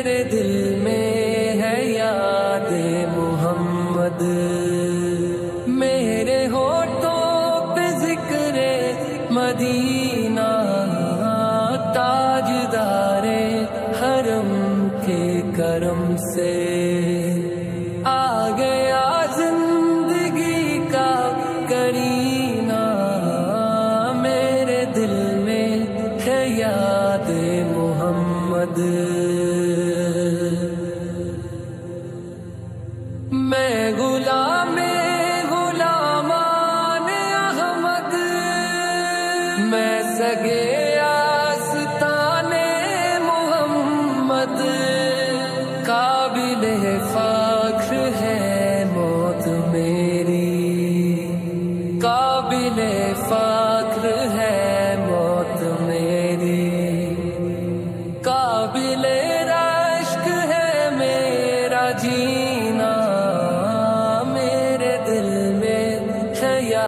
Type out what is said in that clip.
मेरे दिल में है याद, मोहम्मद। मेरे होठों पे ज़िक्र, मदीना, ताजदारे, हरम के करम से। आ गया ज़िंदगी का करीना, मेरे दिल में है याद, मोहम्मद। मैं गुलाम अहमद। मैं सगे मोहम्मद। काबिल है मौत मेरी। काबिल है मौत मेरी। काबिल रश्क है मेरा जीना मेरे दिल में है या